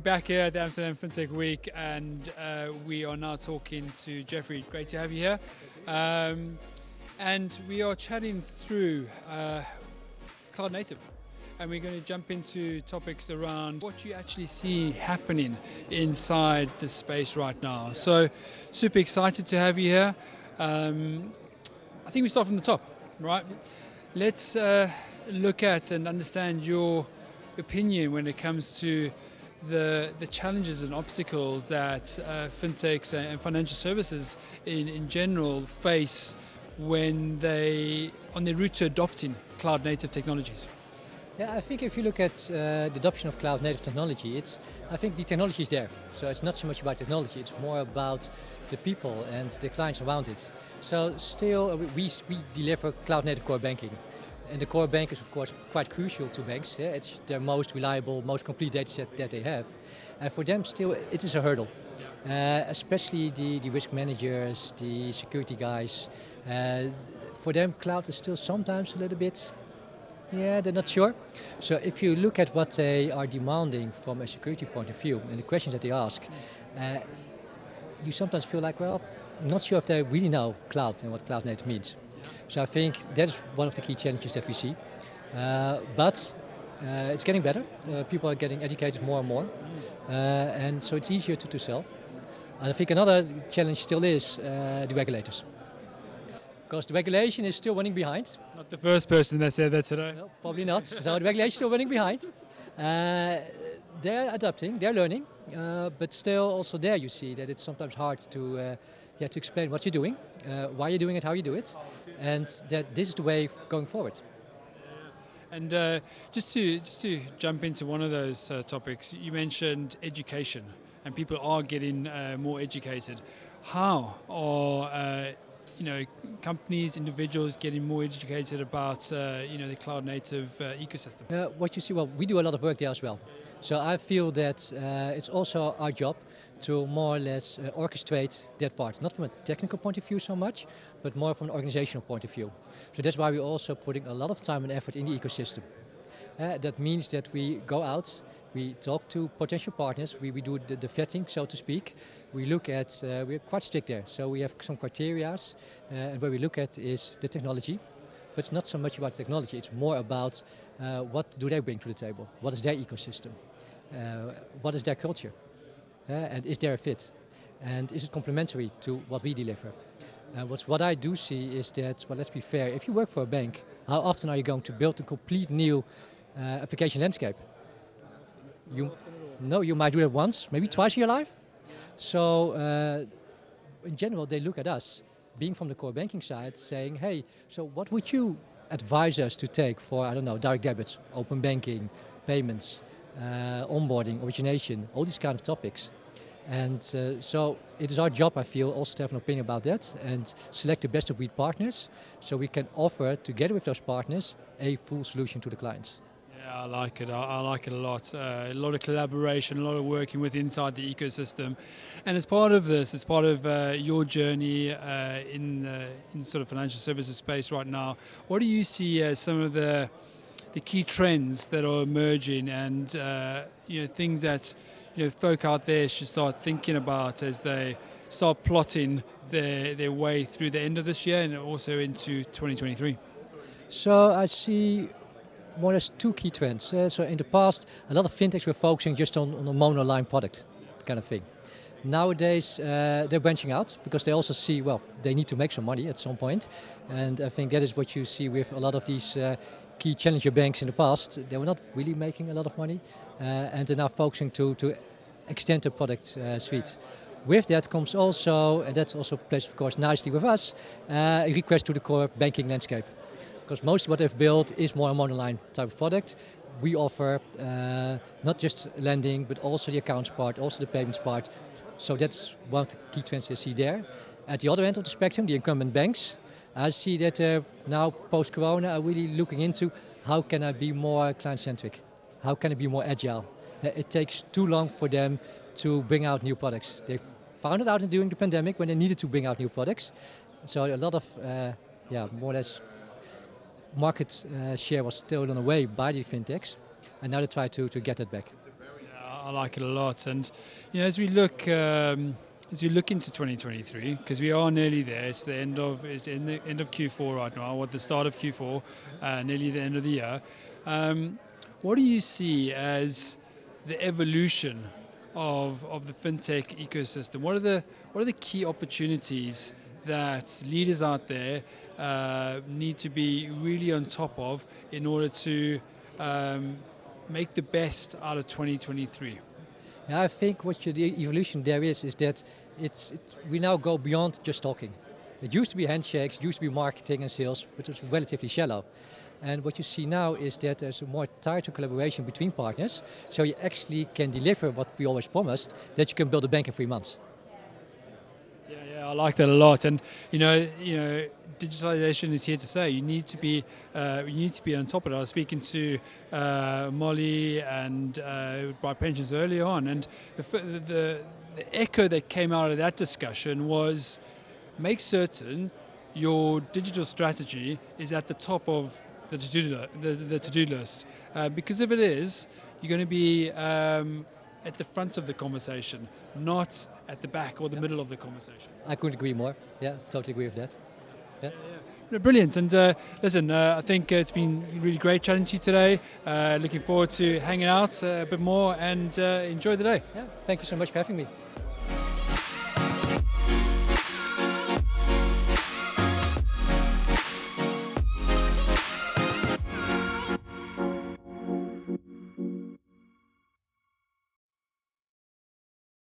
We're back here at the Amsterdam FinTech Week, and uh, we are now talking to Jeffrey. Great to have you here. Um, and we are chatting through uh, cloud native. And we're going to jump into topics around what you actually see happening inside the space right now. So, super excited to have you here. Um, I think we start from the top, right? Let's uh, look at and understand your opinion when it comes to the the challenges and obstacles that uh, fintechs and financial services in, in general face when they on their route to adopting cloud native technologies. Yeah, I think if you look at uh, the adoption of cloud native technology, it's I think the technology is there. So it's not so much about technology; it's more about the people and the clients around it. So still, uh, we we deliver cloud native core banking. And the core bank is of course quite crucial to banks. Yeah? It's their most reliable, most complete data set that they have. And for them still it is a hurdle. Uh, especially the, the risk managers, the security guys. Uh, for them cloud is still sometimes a little bit, yeah, they're not sure. So if you look at what they are demanding from a security point of view and the questions that they ask, uh, you sometimes feel like, well, I'm not sure if they really know cloud and what cloud native means. So I think that is one of the key challenges that we see. Uh, but uh, it's getting better. Uh, people are getting educated more and more. Uh, and so it's easier to, to sell. And I think another challenge still is uh, the regulators. Because the regulation is still running behind. Not the first person that said that today. No, probably not. so the regulation is still running behind. Uh, they're adapting, they're learning, but still also there you see that it's sometimes hard to yeah, to explain what you're doing, uh, why you're doing it, how you do it, and that this is the way going forward. And uh, just to just to jump into one of those uh, topics, you mentioned education, and people are getting uh, more educated. How are uh, you know companies, individuals getting more educated about uh, you know the cloud native ecosystem? what you see, well, we do a lot of work there as well. So I feel that it's also our job to more or less uh, orchestrate that part, not from a technical point of view so much, but more from an organizational point of view. So that's why we're also putting a lot of time and effort in the ecosystem. Uh, that means that we go out, we talk to potential partners, we, we do the, the vetting, so to speak. We look at, uh, we're quite strict there, so we have some criteria, uh, and where we look at is the technology, but it's not so much about technology, it's more about uh, what do they bring to the table, what is their ecosystem, uh, what is their culture and is there a fit? And is it complementary to what we deliver? Uh, what's, what I do see is that, well, let's be fair, if you work for a bank, how often are you going to build a complete new uh, application landscape? You, no, you might do it once, maybe twice in your life. So, uh, in general, they look at us, being from the core banking side, saying, hey, so what would you advise us to take for, I don't know, direct debits, open banking, payments, uh, onboarding, origination, all these kind of topics. And uh, so it is our job, I feel, also to have an opinion about that and select the best of breed partners so we can offer, together with those partners, a full solution to the clients. I like it. I, I like it a lot. Uh, a lot of collaboration, a lot of working with inside the ecosystem. And as part of this, as part of uh, your journey uh, in, in sort of financial services space right now, what do you see as some of the the key trends that are emerging and uh, you know things that you know folk out there should start thinking about as they start plotting their their way through the end of this year and also into 2023. So I see more or less two key trends. Uh, so in the past, a lot of fintechs were focusing just on, on a monoline product kind of thing. Nowadays, uh, they're branching out because they also see, well, they need to make some money at some point. And I think that is what you see with a lot of these uh, key challenger banks in the past, they were not really making a lot of money, and they're now focusing to, to extend the product suite. With that comes also, and that also plays of course nicely with us, a request to the core banking landscape. Because most of what they've built is more a monoline type of product. We offer uh, not just lending, but also the accounts part, also the payments part. So that's one of the key trends they see there. At the other end of the spectrum, the incumbent banks, I see that uh, now post-corona are really looking into how can I be more client-centric? How can I be more agile? Uh, it takes too long for them to bring out new products. They found it out during the pandemic when they needed to bring out new products. So a lot of, uh, yeah, more or less market uh, share was stolen away by the fintechs, and now they try to, to get it back. I like it a lot. And you know, as we look um, as we look into 2023, because we are nearly there. It's the end of it's in the end of Q4 right now, or the start of Q4, uh, nearly the end of the year. Um, what do you see as the evolution of of the fintech ecosystem? What are the what are the key opportunities that leaders out there uh, need to be really on top of in order to um, make the best out of 2023? Yeah, I think what the evolution there is is that it's it, we now go beyond just talking. It used to be handshakes, used to be marketing and sales, but it was relatively shallow. And what you see now is that there's a more tighter collaboration between partners, so you actually can deliver what we always promised, that you can build a bank in three months. I like that a lot. And you know, you know, digitalization is here to stay. You need to be, uh, you need to be on top of it. I was speaking to uh, Molly and uh, Bright Pensions early on, and the, the the echo that came out of that discussion was make certain your digital strategy is at the top of the to-do, the, the to-do list. Uh, because if it is, you're going to be um, at the front of the conversation, not at the back or the yeah. middle of the conversation. I couldn't agree more. Yeah, totally agree with that. Yeah. yeah. Brilliant. And uh, listen, uh, I think it's been really great chatting to you today. Uh, looking forward to hanging out uh, a bit more and uh, enjoy the day. Yeah, thank you so much for having me.